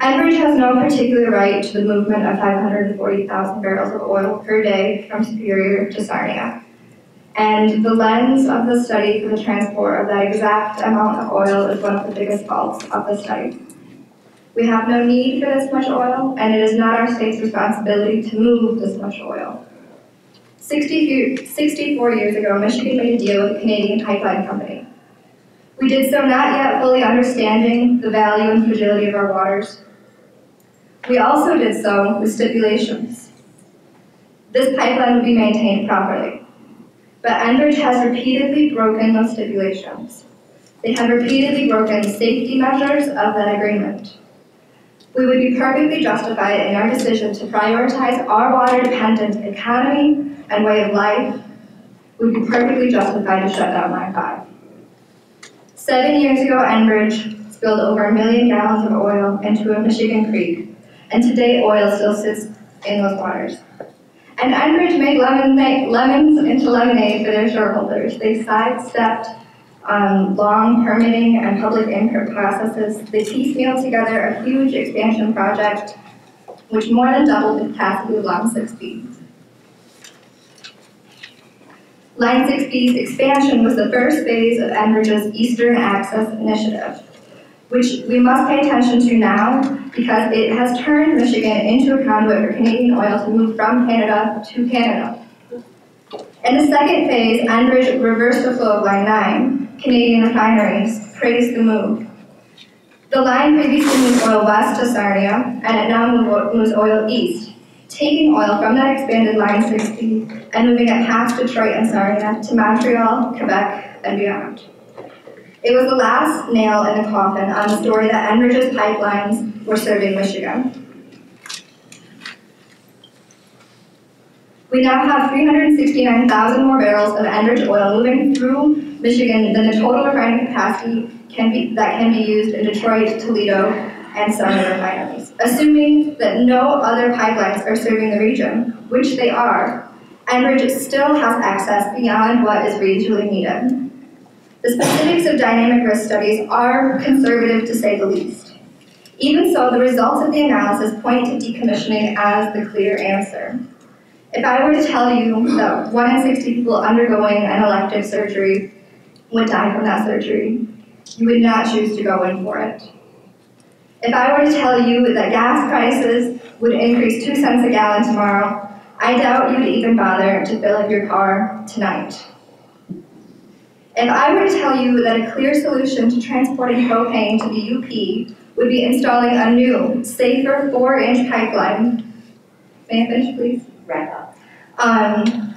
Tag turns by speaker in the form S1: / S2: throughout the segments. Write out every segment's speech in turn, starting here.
S1: Enbridge has no particular right to the movement of 540,000 barrels of oil per day from Superior to Sarnia. And the lens of the study for the transport of that exact amount of oil is one of the biggest faults of the study. We have no need for this much oil, and it is not our state's responsibility to move this much oil. 60, 64 years ago, Michigan made a deal with a Canadian pipeline company. We did so not yet fully understanding the value and fragility of our waters. We also did so with stipulations. This pipeline would be maintained properly. But Enbridge has repeatedly broken those stipulations. They have repeatedly broken safety measures of that agreement. We would be perfectly justified in our decision to prioritize our water-dependent economy and way of life. We'd be perfectly justified to shut down Line 5. Seven years ago, Enbridge spilled over a million gallons of oil into a Michigan creek, and today oil still sits in those waters. And Enbridge made lemons into lemonade for their shareholders. They sidestepped um, long permitting and public input processes, they piecemeal together a huge expansion project which more than doubled the capacity of Line 6B. Line 6B's expansion was the first phase of Enbridge's Eastern Access Initiative, which we must pay attention to now because it has turned Michigan into a conduit for Canadian oil to move from Canada to Canada. In the second phase, Enbridge reversed the flow of Line 9 Canadian refineries praised the move. The line previously moved oil west to Sarnia, and it now moves oil east, taking oil from that expanded Line 6B and moving it past Detroit and Sarnia to Montreal, Quebec, and beyond. It was the last nail in the coffin on the story that Enbridge's pipelines were serving Michigan. We now have 369,000 more barrels of Enbridge oil moving through Michigan than the total refining capacity can be, that can be used in Detroit, Toledo, and Sarnia refineries. Assuming that no other pipelines are serving the region, which they are, Enbridge still has access beyond what is regionally needed. The specifics of dynamic risk studies are conservative to say the least. Even so, the results of the analysis point to decommissioning as the clear answer. If I were to tell you that 1 in 60 people undergoing an elective surgery would die from that surgery, you would not choose to go in for it. If I were to tell you that gas prices would increase 2 cents a gallon tomorrow, I doubt you would even bother to fill up your car tonight. If I were to tell you that a clear solution to transporting propane to the UP would be installing a new, safer 4-inch pipeline, may I finish please?
S2: Wrap up
S1: um,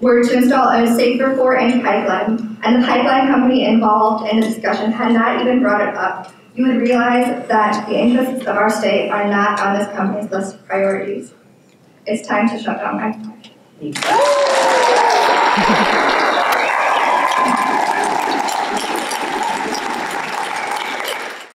S1: were to install a safer four-inch pipeline, and the pipeline company involved in the discussion had not even brought it up, you would realize that the interests of our state are not on this company's list of priorities. It's time to shut down my.